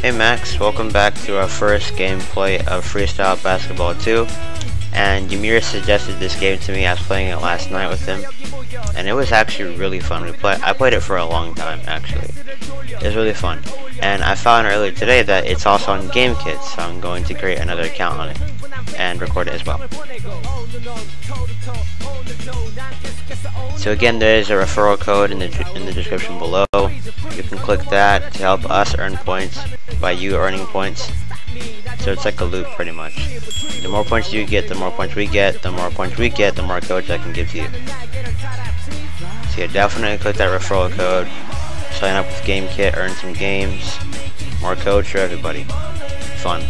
Hey Max, welcome back to our first gameplay of Freestyle Basketball 2. And Ymir suggested this game to me, I was playing it last night with him. And it was actually really fun. We play I played it for a long time actually. It was really fun. And I found earlier today that it's also on GameKit, so I'm going to create another account on it and record it as well. So again, there is a referral code in the in the description below. You can click that to help us earn points by you earning points. So it's like a loop pretty much. The more points you get, the more points we get. The more points we get, the more codes I can give to you. So yeah, definitely click that referral code. Sign up with GameKit, earn some games. More codes for everybody. Fun.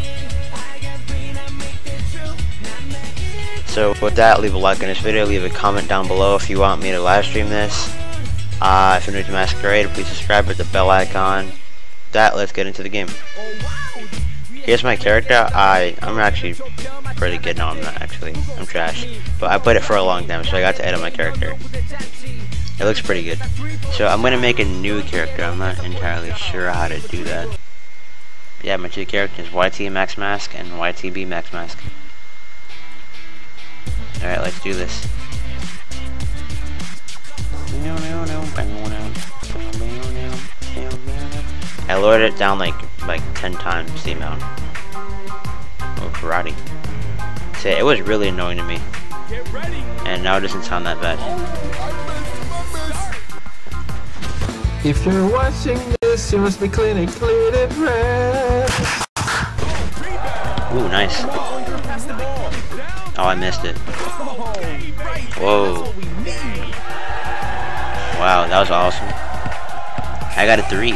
So with that, leave a like on this video, leave a comment down below if you want me to live stream this. Uh, if you're new to Masquerade, please subscribe with the bell icon. With that, let's get into the game. Here's my character. I, I'm actually pretty good. No, I'm not actually. I'm trash. But I played it for a long time, so I got to edit my character. It looks pretty good. So I'm going to make a new character. I'm not entirely sure how to do that. Yeah, my two characters, YT Max Mask and YTB Max Mask. Alright, let's do this. I lowered it down like like 10 times the amount. Oh, karate. See, it was really annoying to me. And now it doesn't sound that bad. If you're watching this, you must be clinically depressed. Ooh, nice. Oh, I missed it. Whoa. Wow, that was awesome. I got a three.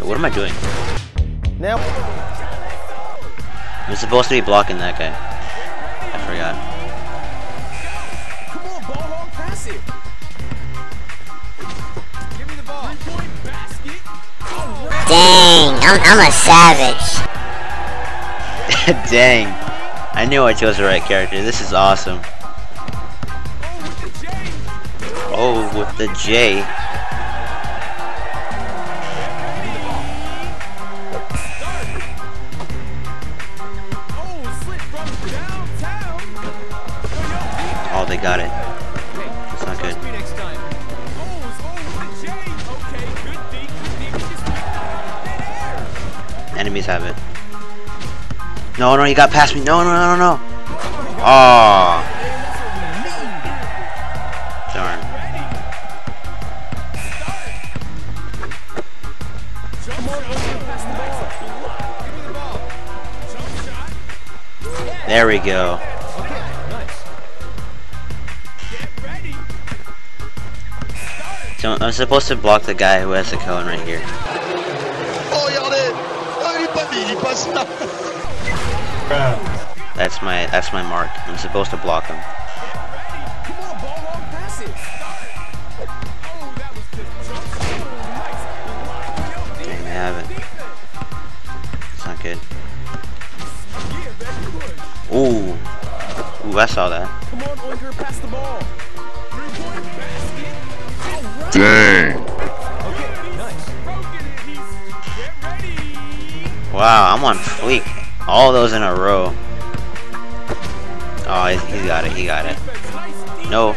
Oh, what am I doing? Now. I'm supposed to be blocking that guy. I forgot. Come on, ball hog, pass it. Give me the ball. Three-point basket. Dang, I'm, I'm a savage. Dang. I knew I chose the right character. This is awesome. Oh, with the J. Oh, they got it. It's not good. Enemies have it. No, no, you got past me. No, no, no, no, no. Oh. Darn. There we go. So I'm supposed to block the guy who has the cone right here. Oh, That's my that's my mark. I'm supposed to block him. Come on, ball hog, pass it. Oh, that was good. Jump shot. Nice. Dang, they have it. It's not good. Yeah, very good. Ooh. Ooh, I saw that. Come on, Oinker, pass the ball. Three-point basket. All right. Dang Okay, nice. Broken it. He's get ready. Wow, I'm on fleek. All those in a row. Oh, he, got it. He got it. No.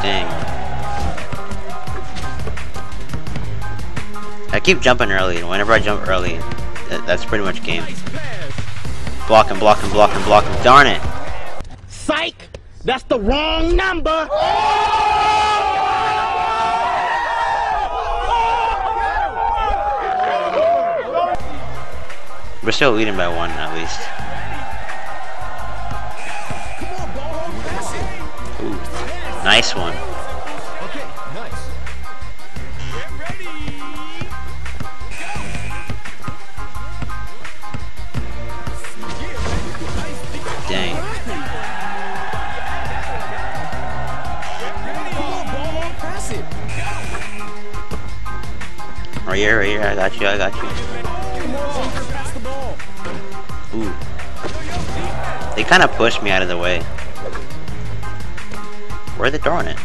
Dang. I keep jumping early, and whenever I jump early, that, that's pretty much game. Nice pass. Block him, block him, block him, block. Darn it. Psych! That's the wrong number! We're still leading by one, at least. Ooh. Nice one. Dang. Right here, right here. I got you, I got you. They kind of pushed me out of the way. Where they throwing it?